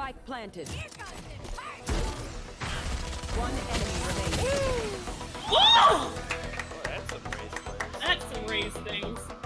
Spike planted. One enemy remaining. Oh, that's some raised that's some race things.